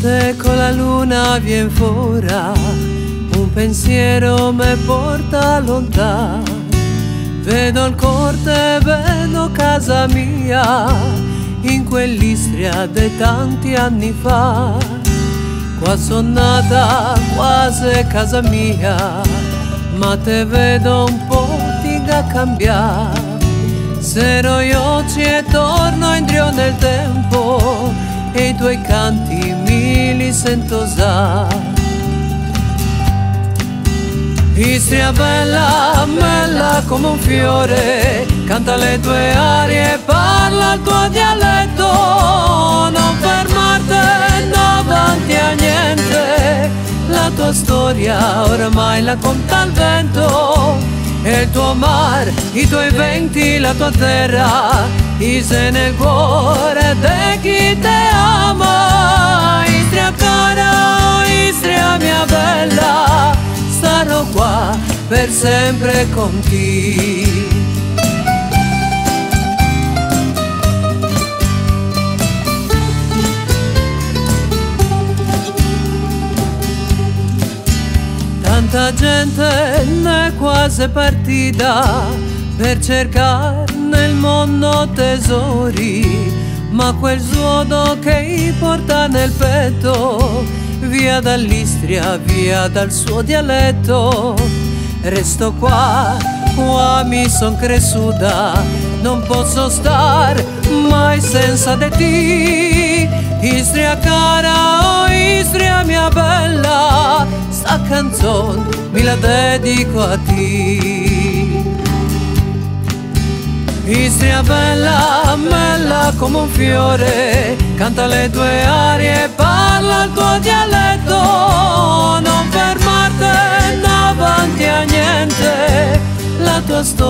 la luna viene fuori, un pensiero mi porta lontano. Vedo il corte, vedo casa mia, in quell'Istria di tanti anni fa. Qua sono nata, quasi casa mia, ma te vedo un po' ti da cambiare. Sero io ci e torno indietro nel tempo e i tuoi canti mi li sento già. Istria bella, bella come un fiore, canta le tue arie, parla il tuo dialetto, non fermarti davanti a niente, la tua storia ormai la conta il vento e il tuo mare, i tuoi venti, la tua terra, ise nel cuore di chi te ama. Istria cara, Istria mia bella, starò qua per sempre con te. Tanta gente ne è quasi partita per cercare nel mondo tesori, ma quel suono che porta nel petto, via dall'Istria, via dal suo dialetto, resto qua, qua mi son cresciuta, non posso star mai senza di te, Istria cara, oh Istria mia bella, sta canzone mi la dedico a te. Istria bella, bella come un fiore, canta le tue arie, parla il tuo dialetto,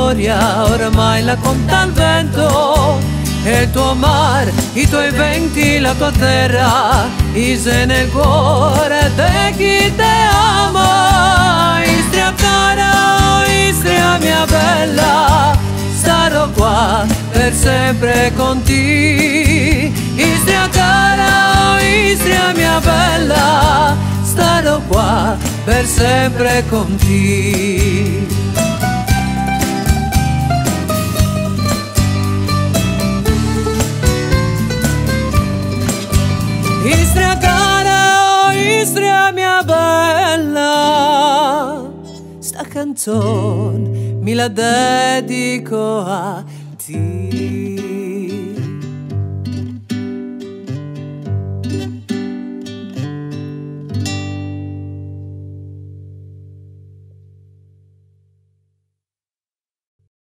storia ormai la conta il vento e il tuo mare, i tuoi venti, la tua terra, ise nel cuore di chi te ama. Istria cara, Istria mia bella, starò qua per sempre con te. Istria cara, Istria mia bella, starò qua per sempre con te. Istria cara, Istria mia bella, sta canzone mi la dedico a te.